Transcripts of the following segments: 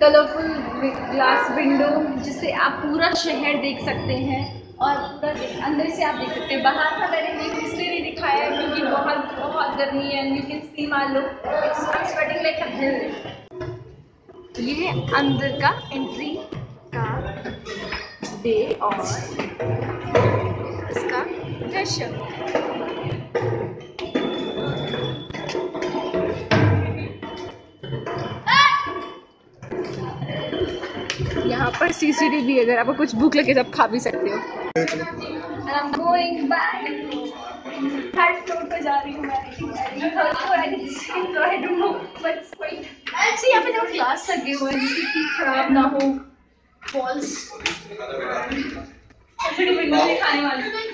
Colourful glass window जिससे आप पूरा शहर देख सकते हैं और अंदर से आप देख सकते हैं। बाहर का मैंने इसलिए नहीं दिखाया है क्योंकि बहुत बहुत गर्मी है you can see look it's sweating like a hill ये है अंदर का एंट्री का डे और दृश्य यहाँ पर सीसीटीवी अगर आपको कुछ भूख लगे तो आप खा भी सकते हो। हूँ ऐसे यहाँ पे जो ग्लास लगे हुए हैं खराब ना हो। विंडो दिखाने वाली।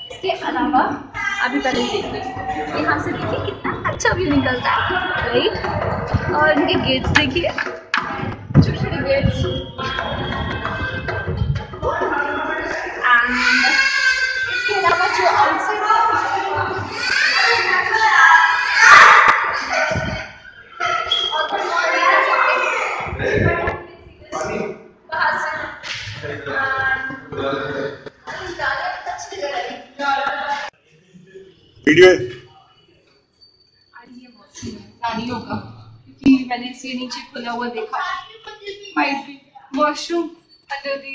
इसके अलावा अभी पहले देखिए यहाँ से देखिए कितना अच्छा व्यू निकलता है राइट और इनके गेट्स देखिए छोटे छोटे गेट्स इसके अलावा जो आउटसाइड वीडियो है। क्योंकि मैंने इसके नीचे खुला हुआ देखा। Might be washroom under the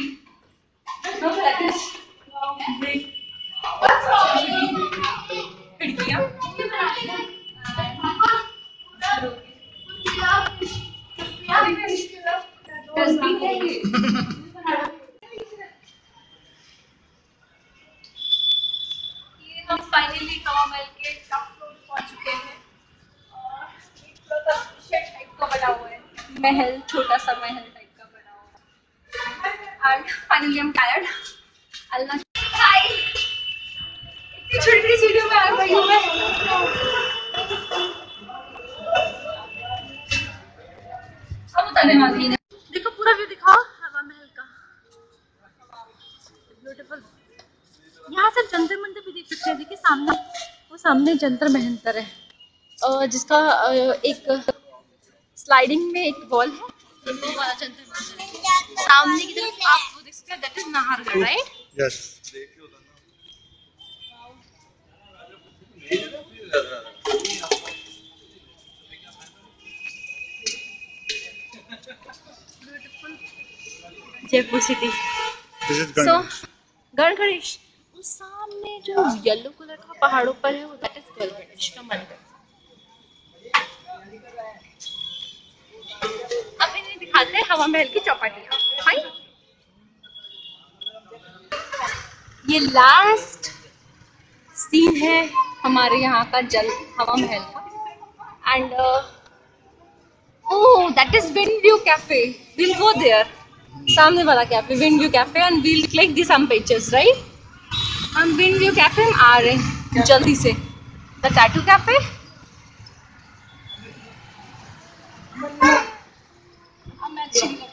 no that is break खिड़कियाँ डस्टबिन है ये ये। महल, छोटा सा महल टाइप का है फाइनली टायर्ड अल्लाह हाय इतनी छोटी में आ गई मैं। अब वाली है। देखो, पूरा व्यू दिखाओ। हवा महल का। ब्यूटीफुल यहाँ से जंतर मंतर भी देख सकते हैं। देखिए, सामने वो सामने जंतर महंतर है। जिसका एक स्लाइडिंग में एक वॉल है। सामने की तरफ़ आप वो देख सकते हैं that is Nahargarh right yes Jaipur city so गढ़ उस सामने जो येलो कलर का पहाड़ों पर है वो दैट इज़ गढ़ गणेश का मंदिर। हैं, हवा महल की चौपाटियाँ फाइन ये लास्ट सीन है हमारे यहाँ का जल, हवा महल का। And oh that is wind cafe will go there सामने वाला cafe wind cafe and we'll click the some pictures right हम विंड कैफ़े हम आ रहे हैं, जल्दी से। द टैटू कैफ़े अच्छी